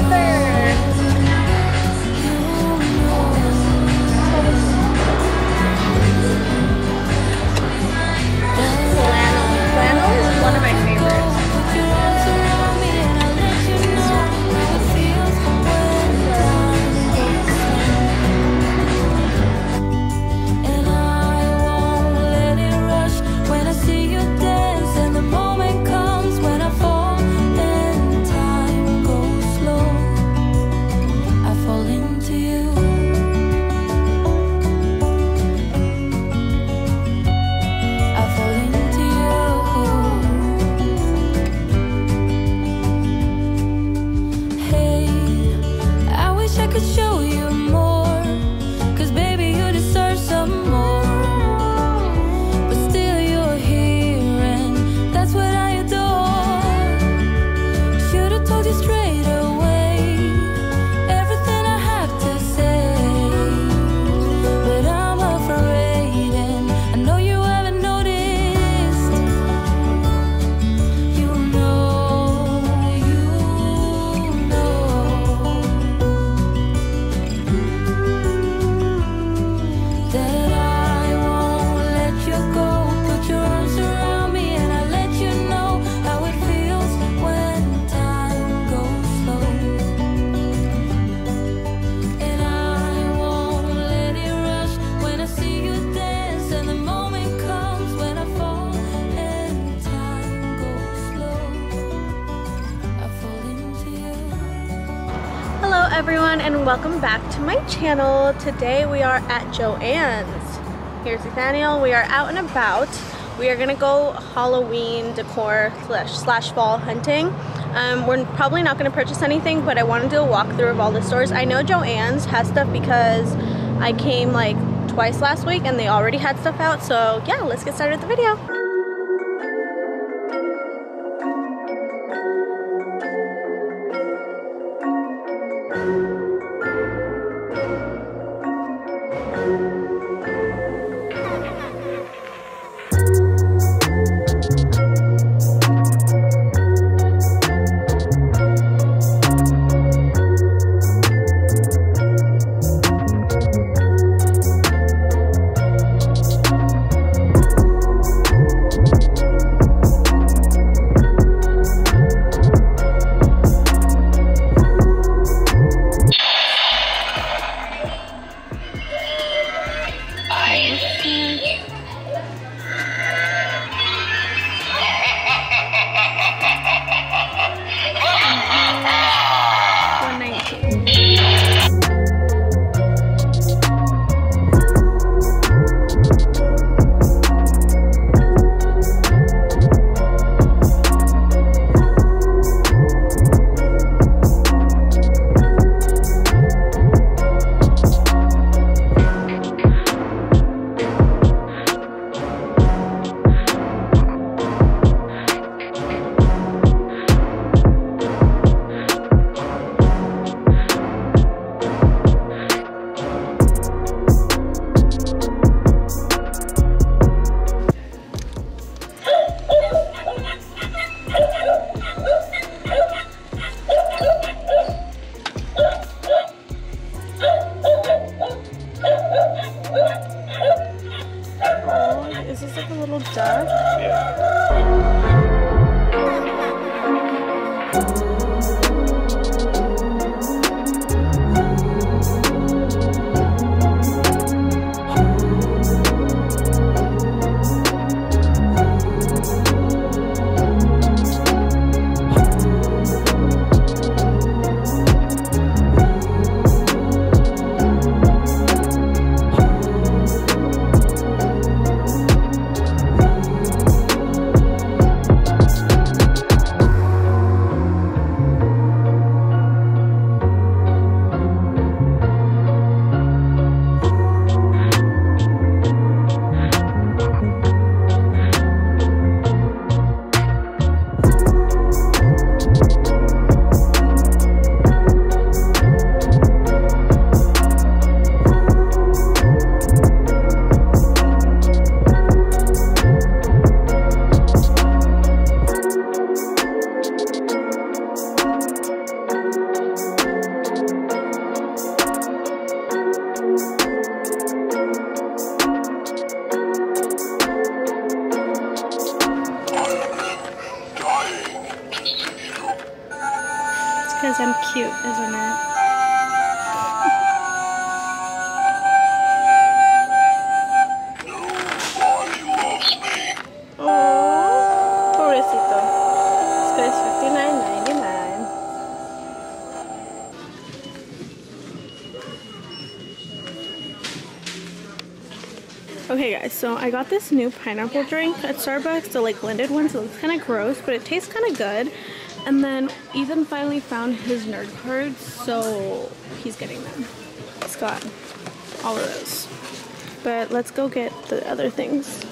together. everyone and welcome back to my channel. Today we are at Joann's. Here's Nathaniel. We are out and about. We are gonna go Halloween decor slash, slash fall hunting. Um, we're probably not gonna purchase anything but I wanna do a walkthrough of all the stores. I know Joann's has stuff because I came like twice last week and they already had stuff out. So yeah, let's get started with the video. Cute, isn't it? So I got this new pineapple drink at Starbucks, the like blended one, so it looks kind of gross, but it tastes kind of good. And then Ethan finally found his nerd cards, so he's getting them. He's got all of those. But let's go get the other things.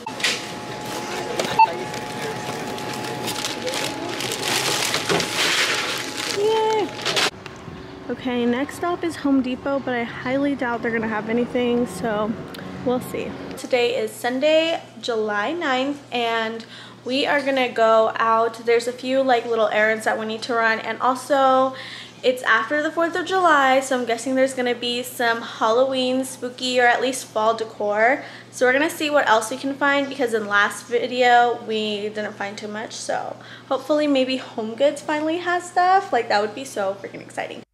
Okay, next stop is Home Depot, but I highly doubt they're gonna have anything, so we'll see. Today is Sunday, July 9th, and we are gonna go out. There's a few like little errands that we need to run, and also it's after the 4th of July, so I'm guessing there's gonna be some Halloween, spooky, or at least fall decor. So we're gonna see what else we can find because in last video we didn't find too much. So hopefully maybe Home Goods finally has stuff. Like that would be so freaking exciting.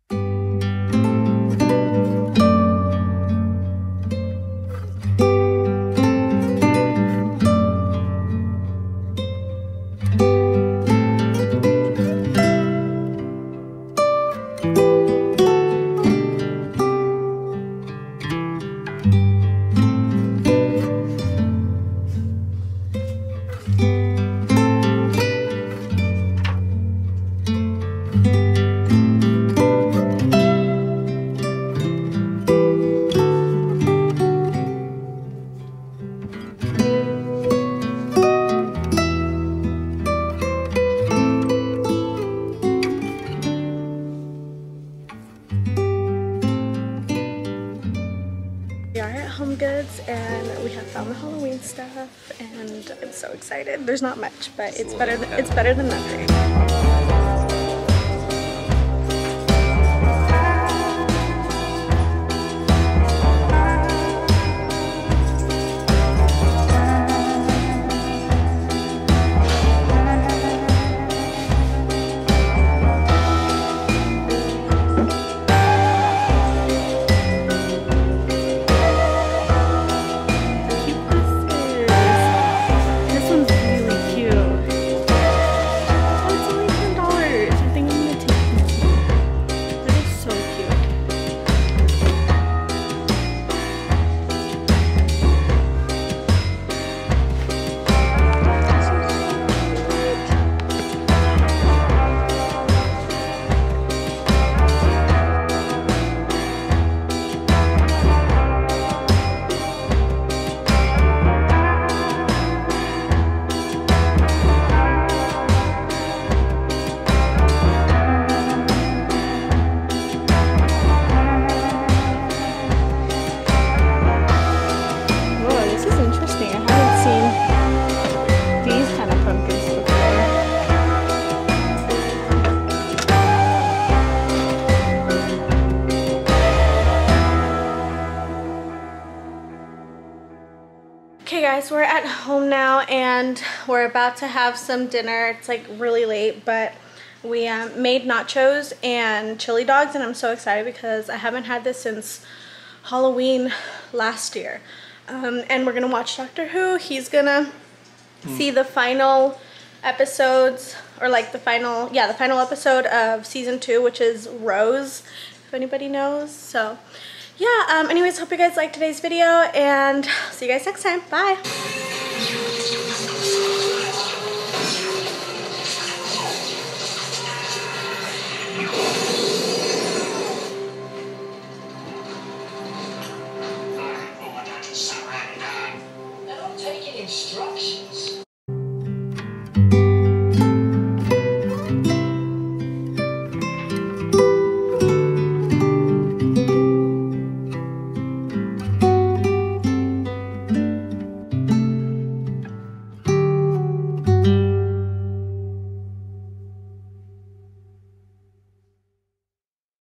And we have found the Halloween stuff and I'm so excited. There's not much, but it's better than, it's better than nothing. We're at home now and we're about to have some dinner. It's like really late, but we um, made nachos and chili dogs and I'm so excited because I haven't had this since Halloween last year. Um, and we're gonna watch Doctor Who. He's gonna see the final episodes or like the final, yeah, the final episode of season two, which is Rose, if anybody knows. So yeah, um, anyways, hope you guys liked today's video and see you guys next time. Bye. You